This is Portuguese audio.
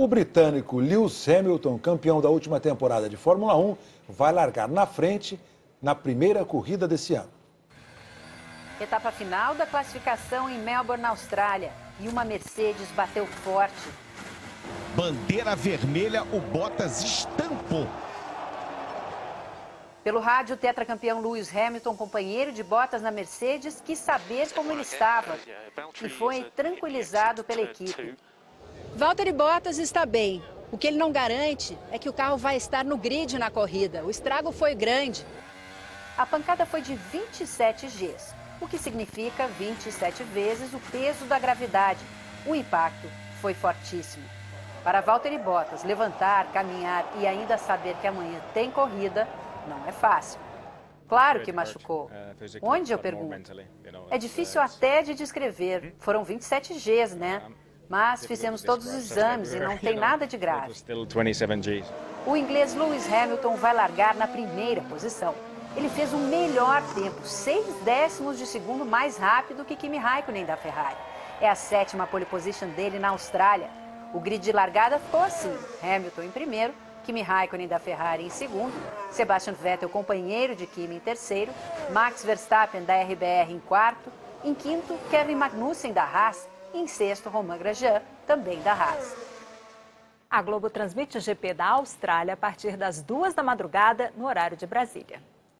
O britânico Lewis Hamilton, campeão da última temporada de Fórmula 1, vai largar na frente na primeira corrida desse ano. Etapa final da classificação em Melbourne, na Austrália. E uma Mercedes bateu forte. Bandeira vermelha, o Bottas estampou. Pelo rádio, o tetracampeão Lewis Hamilton, companheiro de Bottas na Mercedes, quis saber como ele estava e foi tranquilizado pela equipe. Valtteri Bottas está bem. O que ele não garante é que o carro vai estar no grid na corrida. O estrago foi grande. A pancada foi de 27 Gs, o que significa 27 vezes o peso da gravidade. O impacto foi fortíssimo. Para Valtteri Bottas, levantar, caminhar e ainda saber que amanhã tem corrida não é fácil. Claro que machucou. Onde eu pergunto? É difícil até de descrever. Foram 27 Gs, né? Mas fizemos todos os exames e não tem nada de grave. O inglês Lewis Hamilton vai largar na primeira posição. Ele fez o melhor tempo, seis décimos de segundo mais rápido que Kimi Raikkonen da Ferrari. É a sétima pole position dele na Austrália. O grid de largada ficou assim: Hamilton em primeiro, Kimi Raikkonen da Ferrari em segundo, Sebastian Vettel, companheiro de Kimi, em terceiro, Max Verstappen da RBR em quarto, em quinto, Kevin Magnussen da Haas e em sexto, Romain Grosjean, também da Haas. A Globo transmite o GP da Austrália a partir das duas da madrugada, no horário de Brasília.